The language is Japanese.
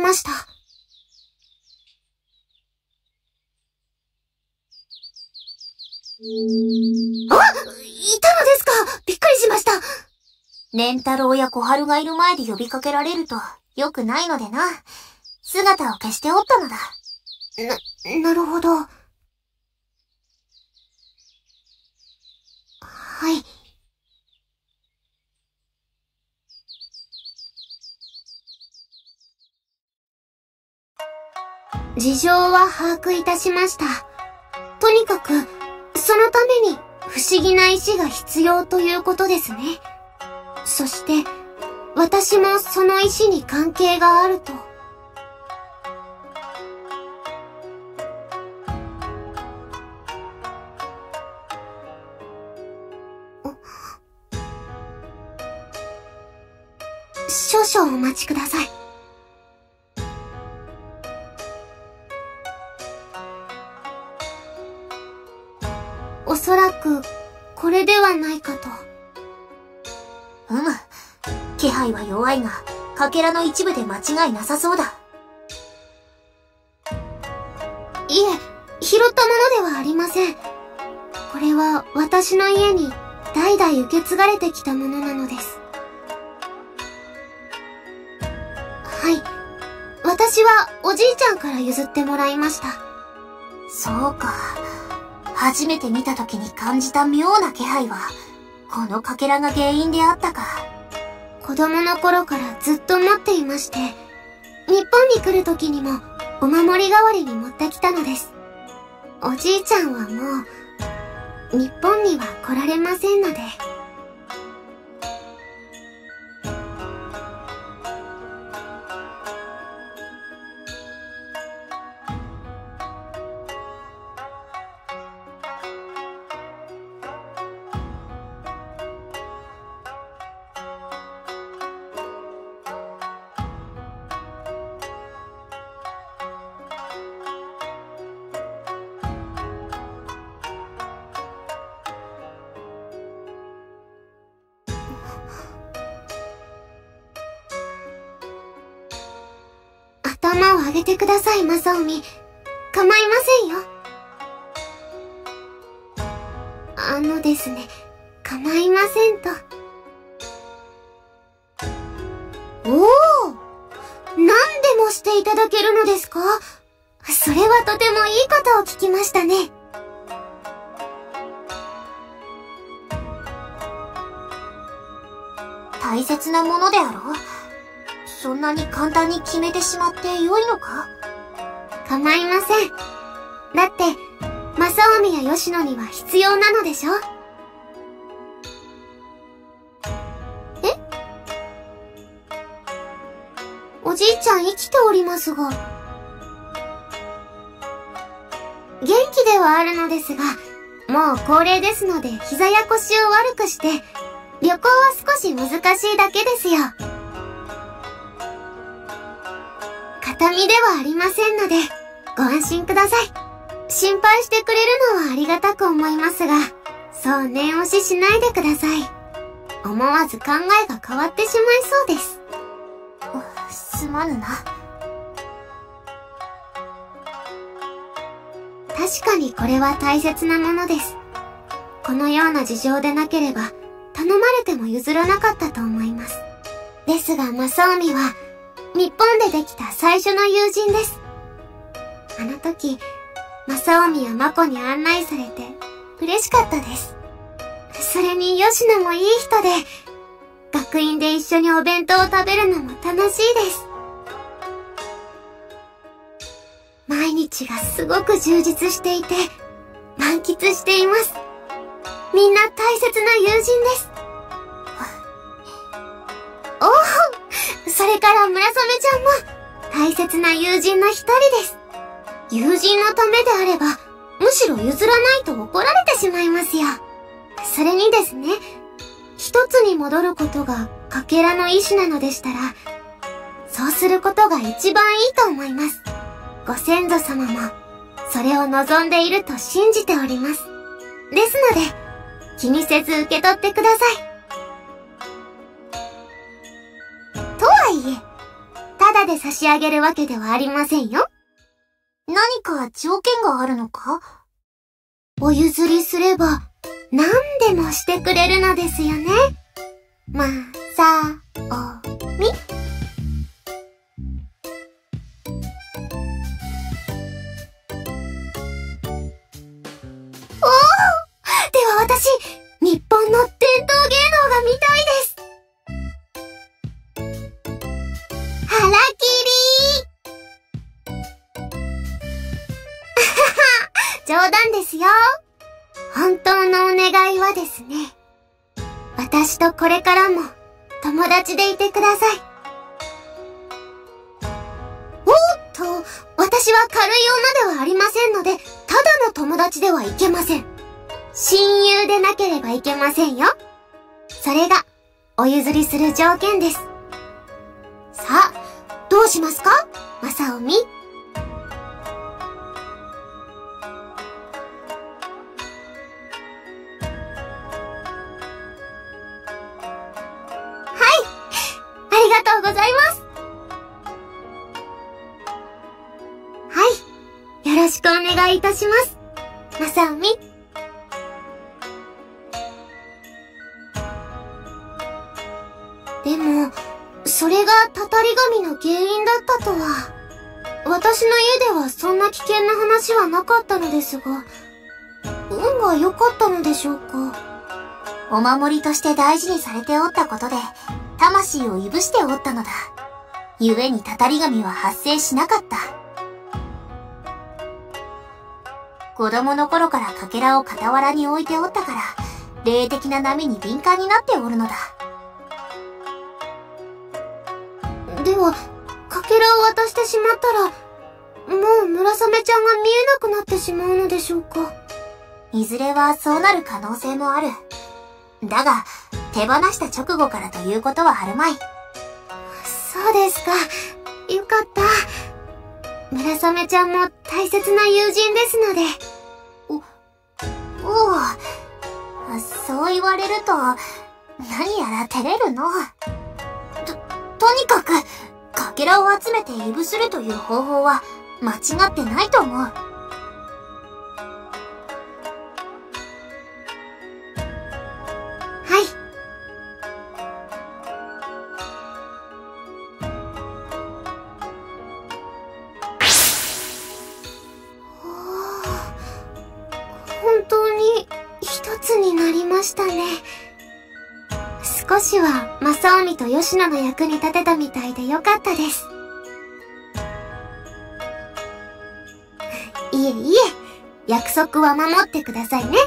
ました。あいたのですか？びっくりしました年太郎や小春がいる前で呼びかけられると良くないのでな。姿を消しておったのだ。な、なるほど。はい。事情は把握いたしました。とにかく、そのために不思議な石が必要ということですね。そして、私もその石に関係があると。少々お待ちください。く、これではないかと。うむ。気配は弱いが、かけらの一部で間違いなさそうだ。いえ、拾ったものではありません。これは私の家に代々受け継がれてきたものなのです。はい。私はおじいちゃんから譲ってもらいました。そうか。初めて見た時に感じた妙な気配は、この欠片が原因であったか。子供の頃からずっと持っていまして、日本に来る時にもお守り代わりに持ってきたのです。おじいちゃんはもう、日本には来られませんので。頭を上げてください、マサオミ。構いませんよ。あのですね、構いませんと。おお何でもしていただけるのですか？それはとてもいいことを聞きましたね。大切なものであろう？そんなに簡単に決めてしまって良いのか？構いません。だって、正臣や吉野には必要なのでしょ？え？おじいちゃん生きておりますが。元気ではあるのですが、もう高齢ですので膝や腰を悪くして、旅行は少し難しいだけですよ。痛みではありませんので、ご安心ください。心配してくれるのはありがたく思いますが、そう念押ししないでください。思わず考えが変わってしまいそうです。すまぬな。確かにこれは大切なものです。このような事情でなければ、頼まれても譲らなかったと思います。ですが、マサオミは、日本でできた最初の友人です。あの時、正臣やマコに案内されて嬉しかったです。それに吉野もいい人で、学院で一緒にお弁当を食べるのも楽しいです。毎日がすごく充実していて、満喫しています。みんな大切な友人です。れから村雨ちゃんも大切な友人の一人です。友人のためであれば、むしろ譲らないと怒られてしまいますよ。それにですね、一つに戻ることがかけらの意志なのでしたら、そうすることが一番いいと思います。ご先祖様も、それを望んでいると信じております。ですので、気にせず受け取ってください。で差し上げるわけではありませんよ。何か条件があるのか？お譲りすれば、何でもしてくれるのですよね。まさおみ。おおでは私、冗談ですよ。本当のお願いはですね。私とこれからも友達でいてください。おっと、私は軽い女ではありませんので、ただの友達ではいけません。親友でなければいけませんよ。それが、お譲りする条件です。さあ、どうしますか？まさおみ。ございます。はい。よろしくお願いいたします。まさみ。でも、それがたたり神の原因だったとは。私の家ではそんな危険な話はなかったのですが、運が良かったのでしょうか。お守りとして大事にされておったことで、魂をいぶしておったのだ。故にたたり神は発生しなかった。子供の頃からかけらを傍らに置いておったから、霊的な波に敏感になっておるのだ。では、かけらを渡してしまったら、もう村雨ちゃんが見えなくなってしまうのでしょうか？いずれはそうなる可能性もある。だが、手放した直後からということはあるまい。そうですか。よかった。村雨ちゃんも大切な友人ですので。おう。そう言われると、何やら照れるの？と、とにかく、かけらを集めていぶするという方法は間違ってないと思う。少しは正臣と吉野の役に立てたみたいでよかったです。いえいえ、約束は守ってくださいね。